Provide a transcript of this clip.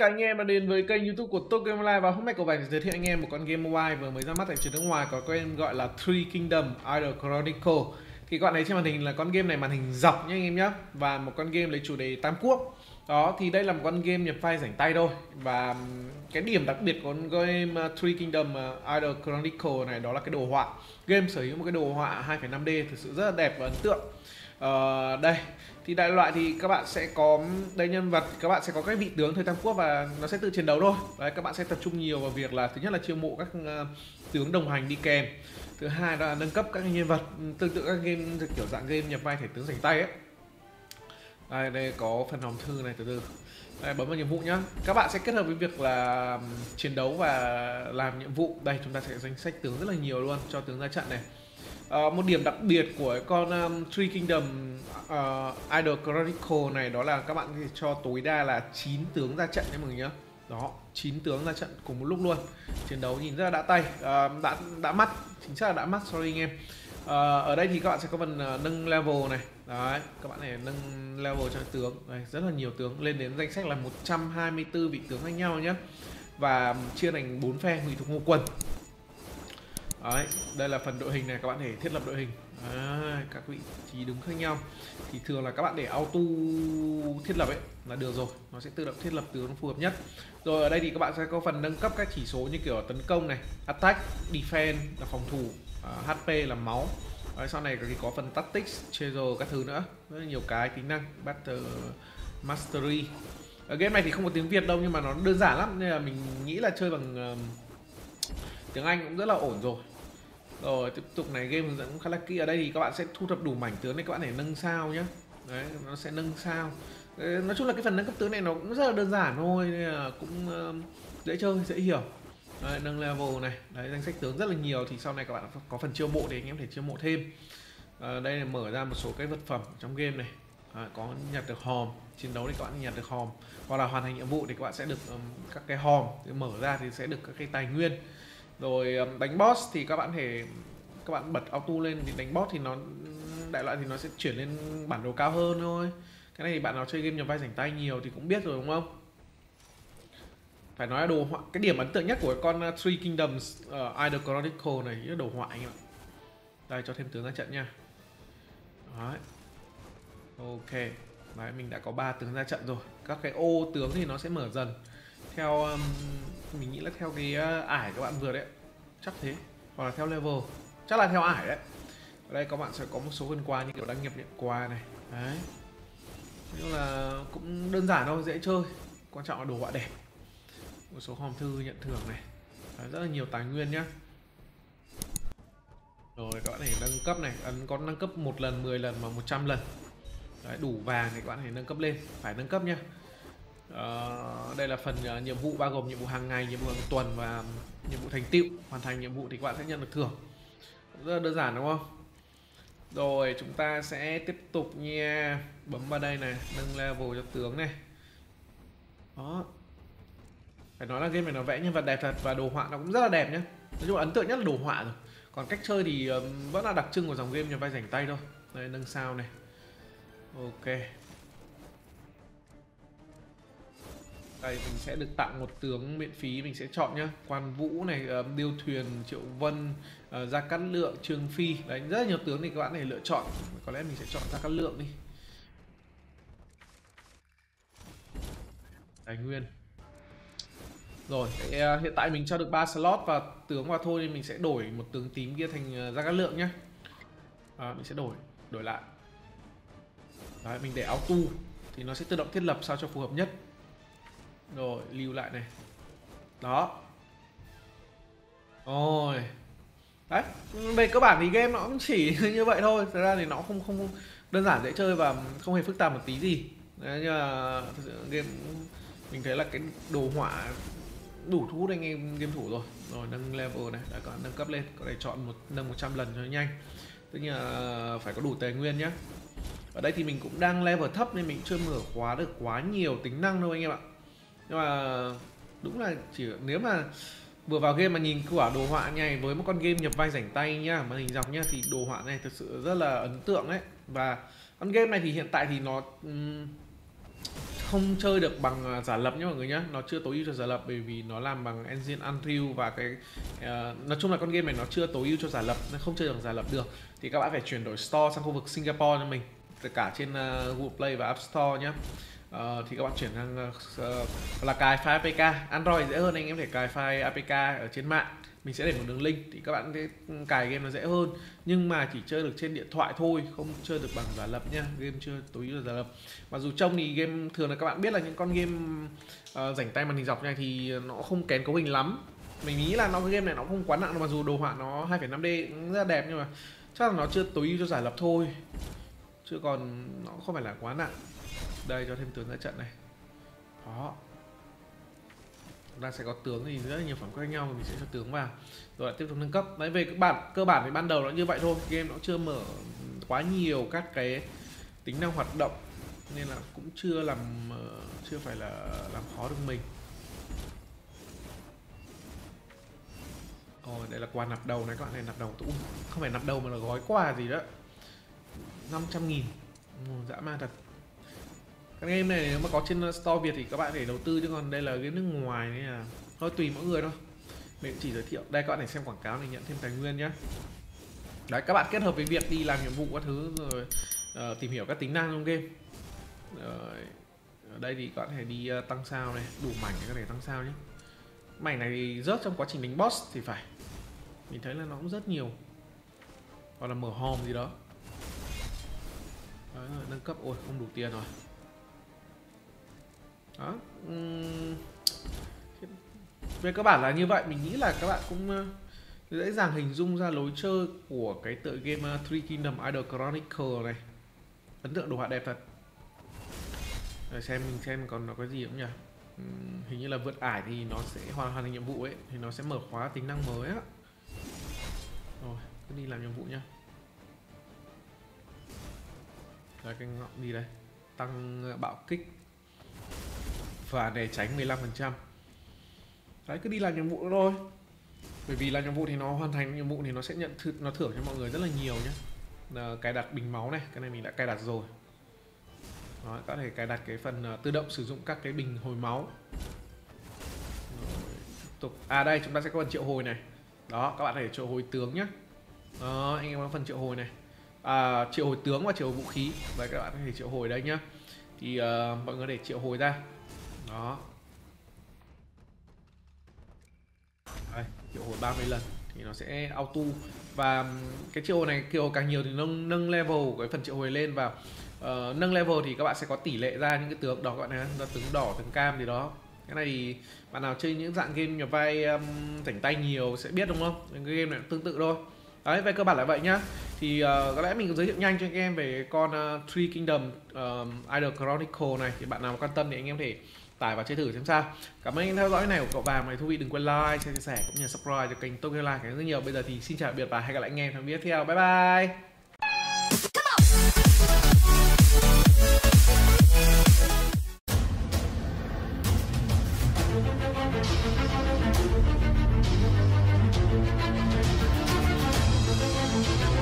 cả anh em đã đến với kênh youtube của Tokyo Online và hôm nay cậu Bạch giới thiệu anh em một con game mobile vừa mới ra mắt tại trường nước ngoài có tên gọi là Three Kingdom Idol Chronicle. Thì các bạn thấy trên màn hình là con game này màn hình dọc nhé anh em nhé và một con game lấy chủ đề Tam Quốc. Đó, thì đây là một con game nhập file rảnh tay thôi. Và cái điểm đặc biệt của con game ờ, Three Kingdom ờ, Idol Chronicle này đó là cái đồ họa. Game sở hữu một cái đồ họa 2.5D thực sự rất là đẹp và ấn tượng. Ờ, đây thì đại loại thì các bạn sẽ có đây nhân vật các bạn sẽ có các vị tướng thời tam quốc và nó sẽ tự chiến đấu thôi. Đấy các bạn sẽ tập trung nhiều vào việc là thứ nhất là chiêu mộ các uh, tướng đồng hành đi kèm. Thứ hai là nâng cấp các nhân vật ừ, tương tự các game kiểu dạng game nhập vai thể tướng rảnh tay ấy. Đây đây có phần hòm thư này từ từ. Đây, bấm vào nhiệm vụ nhá. Các bạn sẽ kết hợp với việc là ừ, chiến đấu và làm nhiệm vụ. Đây chúng ta sẽ danh sách tướng rất là nhiều luôn cho tướng ra trận này. Uh, một điểm đặc biệt của con um, Three Kingdom uh, Idol Chronicle này đó là các bạn có thể cho tối đa là 9 tướng ra trận đấy mọi người nhé đó 9 tướng ra trận cùng một lúc luôn. Chiến đấu nhìn rất là đã tay. Uh, đã đã mắt chính xác là đã mắt sorry anh em. Uh, ở đây thì các bạn sẽ có phần uh, nâng level này. Đấy các bạn này nâng level cho tướng. Đây rất là nhiều tướng. Lên đến danh sách là 124 vị tướng khác nhau nhé và um, chia thành 4 phe người thuộc ngô quân Đấy, đây là phần đội hình này các bạn để thiết lập đội hình. À, các vị trí đứng khác nhau. Thì thường là các bạn để auto thiết lập ấy là được rồi. Nó sẽ tự động thiết lập tướng phù hợp nhất. Rồi ở đây thì các bạn sẽ có phần nâng cấp các chỉ số như kiểu tấn công này attack defense là phòng thủ à, uh, hp là máu. Đấy, sau này thì có phần tactics treasure các thứ nữa. Rất là nhiều cái tính năng battle mastery. Ở game này thì không có tiếng việt đâu nhưng mà nó đơn giản lắm. Nên là mình nghĩ là chơi bằng uh, tiếng anh cũng rất là ổn rồi. Rồi tiếp tục này game hướng dẫn khá là kỹ. Ở đây thì các bạn sẽ thu thập đủ mảnh tướng này các bạn để nâng sao nhé đấy nó sẽ nâng sao. Đấy, nói chung là cái phần nâng cấp tướng này nó cũng rất là đơn giản thôi nên là cũng uh, dễ chơi dễ hiểu. Đấy, nâng level này. Đấy danh sách tướng rất là nhiều thì sau này các bạn có phần chiêu mộ để anh em thể chiêu mộ thêm. À, đây là mở ra một số cái vật phẩm trong game này. À, có nhặt được hòm chiến đấu thì các bạn nhặt được hòm. Hoặc là hoàn thành nhiệm vụ thì các bạn sẽ được um, các cái hòm. Mở ra thì sẽ được các cái tài nguyên rồi ờ, đánh boss thì các bạn thể các bạn bật auto lên thì đánh boss thì nó đại loại thì nó sẽ chuyển lên bản đồ cao hơn thôi. Cái này thì bạn nào chơi game nhập vai rảnh tay nhiều thì cũng biết rồi đúng không? Phải nói là đồ họa cái điểm ấn tượng nhất của con ờ, Three Kingdoms ờ, uh, Idol Chronicle này là đồ họa anh ạ. Đây cho thêm tướng ra trận nha. Đấy. Ok. Đấy mình đã có ba tướng ra trận rồi. Các cái ô tướng thì nó sẽ mở dần theo um, mình nghĩ là theo cái uh, ải các bạn vừa đấy chắc thế hoặc là theo level chắc là theo ải đấy. Ở đây các bạn sẽ có một số phần quà như kiểu đăng nhập nhận quà này đấy. Nhưng là cũng đơn giản thôi dễ chơi quan trọng là đồ họa đẹp một số hòm thư nhận thưởng này đấy, rất là nhiều tài nguyên nhá. Rồi các bạn hãy nâng cấp này ấn có nâng cấp một lần 10 lần mà 100 lần. Đấy, đủ vàng thì các bạn hãy nâng cấp lên phải nâng cấp nhá. Uh, đây là phần uh, nhiệm vụ bao gồm nhiệm vụ hàng ngày, nhiệm vụ hàng tuần và nhiệm vụ thành tựu. Hoàn thành nhiệm vụ thì các bạn sẽ nhận được thưởng. Rất là đơn giản đúng không? Rồi chúng ta sẽ tiếp tục nha. Bấm vào đây này, nâng level cho tướng này. Đó. Phải nói là game này nó vẽ nhân vật đẹp thật và đồ họa nó cũng rất là đẹp nhá Nói chung là ấn tượng nhất là đồ họa rồi. Còn cách chơi thì um, vẫn là đặc trưng của dòng game nhà vai rảnh tay thôi. Đây nâng sao này. Ok. Đây mình sẽ được tặng một tướng miễn phí mình sẽ chọn nhá. Quan vũ này ờ, điêu thuyền triệu vân ờ, gia cát lượng trương phi. Đấy rất là nhiều tướng thì các bạn này lựa chọn. Có lẽ mình sẽ chọn gia cát lượng đi. Tài nguyên. Rồi cái, ờ, hiện tại mình cho được 3 slot và tướng vào thôi nên mình sẽ đổi một tướng tím kia thành gia cát lượng nhá. À, mình sẽ đổi đổi lại. Đấy mình để auto thì nó sẽ tự động thiết lập sao cho phù hợp nhất rồi lưu lại này. Đó. Rồi. Đấy về cơ bản thì game nó cũng chỉ như vậy thôi. Thật ra thì nó không không đơn giản dễ chơi và không hề phức tạp một tí gì. Đấy, nhưng mà thật sự game mình thấy là cái đồ họa đủ thu hút anh em game thủ rồi. Rồi nâng level này đã có nâng cấp lên có thể chọn một nâng 100 lần cho nhanh. Tất nhiên là phải có đủ tài nguyên nhé ở đây thì mình cũng đang level thấp nên mình chưa mở khóa được quá nhiều tính năng đâu anh em ạ nhưng mà đúng là chỉ nếu mà vừa vào game mà nhìn quả đồ họa này với một con game nhập vai rảnh tay nhá mà hình dọc nhá thì đồ họa này thực sự rất là ấn tượng đấy và con game này thì hiện tại thì nó không chơi được bằng à, giả lập nhé mọi người nhé nó chưa tối ưu cho giả lập bởi vì nó làm bằng engine Unreal và cái uh, nói chung là con game này nó chưa tối ưu cho giả lập nó không chơi được giả lập được. Thì các bạn phải chuyển đổi store sang khu vực Singapore cho mình cả trên uh, Google Play và App Store nhé uh, thì các bạn chuyển sang uh, là cài file APK Android dễ hơn anh em thể cài file APK ở trên mạng. Mình sẽ để một đường link thì các bạn ừ, cài game nó dễ hơn. Nhưng mà chỉ chơi được trên điện thoại thôi không chơi được bằng giả lập nha. Game chưa tối ưu giả lập. Mặc dù trông thì game thường là các bạn biết là những con game uh, rảnh tay màn hình dọc này thì nó không kén cấu hình lắm. Mình nghĩ là nó cái game này nó không quá nặng mặc dù đồ họa nó 2.5D rất là đẹp nhưng mà chắc là nó chưa tối ưu cho giả lập thôi. Chứ còn nó không phải là quá nặng đây cho thêm tướng ra trận này. Đó. Chúng ta sẽ có tướng thì rất là nhiều phẩm khác nhau mình sẽ cho tướng vào. Rồi lại tiếp tục nâng cấp. Đấy về cơ bản cơ bản thì ban đầu nó như vậy thôi. Game nó chưa mở quá nhiều các cái tính năng hoạt động nên là cũng chưa làm ờ, chưa phải là làm khó được mình. Ồ, đây là quà nạp đầu này các bạn này nạp đầu cũng không phải nạp đầu mà là gói quà gì đó. 500 nghìn. Ồ, dã man thật cái game này nếu mà có trên store Việt thì các bạn để đầu tư chứ còn đây là game nước ngoài nên là thôi tùy mỗi người thôi. Mình chỉ giới thiệu. Đây các bạn để xem quảng cáo này nhận thêm tài nguyên nhé đấy các bạn kết hợp với việc đi làm nhiệm vụ các thứ rồi uh, tìm hiểu các tính năng trong game. Rồi ở đây thì các bạn thể đi uh, tăng sao này đủ mảnh để có thể tăng sao nhé mảnh này thì rớt trong quá trình đánh boss thì phải. Mình thấy là nó cũng rất nhiều. Hoặc là mở hòm gì đó. Đấy, nâng cấp. Ôi không đủ tiền rồi đó về cơ bản là như vậy. Mình nghĩ là các bạn cũng dễ dàng hình dung ra lối chơi của cái tựa game Three Kingdom Idol Chronicle này. Ấn tượng đồ họa đẹp thật. Để xem, mình xem còn nó có gì không nhỉ? Hình như là vượt ải thì nó sẽ hoàn thành nhiệm vụ ấy, thì nó sẽ mở khóa tính năng mới á. Rồi, cứ đi làm nhiệm vụ nhá. Là cái ngọn đi đây? Tăng bạo kích và để tránh 15% đấy cứ đi làm nhiệm vụ thôi. Bởi vì làm nhiệm vụ thì nó hoàn thành nhiệm vụ thì nó sẽ nhận th nó thưởng cho mọi người rất là nhiều nhé ờ, cài đặt bình máu này cái này mình đã cài đặt rồi. Đó, có thể cài đặt cái phần uh, tự động sử dụng các cái bình hồi máu. Rồi, tục. À đây chúng ta sẽ có phần triệu hồi này. Đó các bạn có thể triệu hồi tướng nhé đó, anh em có phần triệu hồi này. À, triệu hồi tướng và triệu hồi vũ khí. Đấy các bạn có thể triệu hồi đây nhá. Thì uh, mọi người để triệu hồi ra đó. Đây triệu hồi 30 lần thì nó sẽ auto. Và cái triệu hồi này kiểu càng nhiều thì nâng nâng level cái phần triệu hồi lên và uh, ờ, nâng level thì các bạn sẽ có tỷ lệ ra những cái tướng đỏ các bạn thấy tướng đỏ tướng cam gì đó. Cái này thì bạn nào chơi những dạng game nhập vai um, rảnh tay nhiều sẽ biết đúng không? Những cái game này tương tự thôi. Đấy về cơ bản là vậy nhá. Thì uh, có lẽ mình giới thiệu nhanh cho anh em về con uh, Three Kingdom uh, Idol Chronicle này. Thì bạn nào quan tâm thì anh em thể tải và chơi thử xem sao. Cảm ơn anh theo dõi này của cậu vàng mày thú vị đừng quên like chia sẻ cũng như subscribe cho kênh Tokyo Life cảm ơn rất nhiều. Bây giờ thì xin chào biệt và hẹn gặp lại. Anh em trong video tiếp theo. Bye bye. We'll be right back.